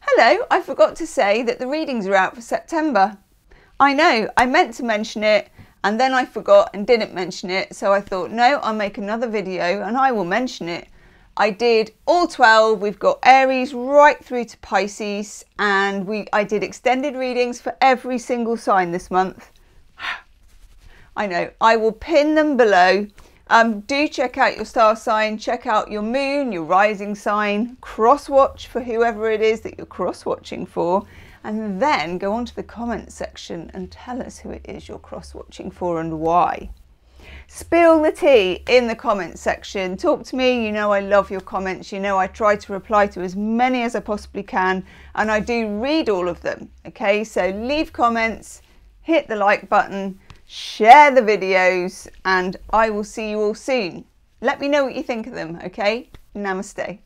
Hello, I forgot to say that the readings are out for September. I know, I meant to mention it and then I forgot and didn't mention it, so I thought, no, I'll make another video and I will mention it. I did all 12, we've got Aries right through to Pisces, and we I did extended readings for every single sign this month. I know, I will pin them below. Um, do check out your star sign, check out your moon, your rising sign, cross watch for whoever it is that you're cross watching for, and then go on to the comments section and tell us who it is you're cross watching for and why. Spill the tea in the comments section. Talk to me. You know I love your comments. You know I try to reply to as many as I possibly can, and I do read all of them. Okay, so leave comments, hit the like button, share the videos, and I will see you all soon. Let me know what you think of them, okay? Namaste.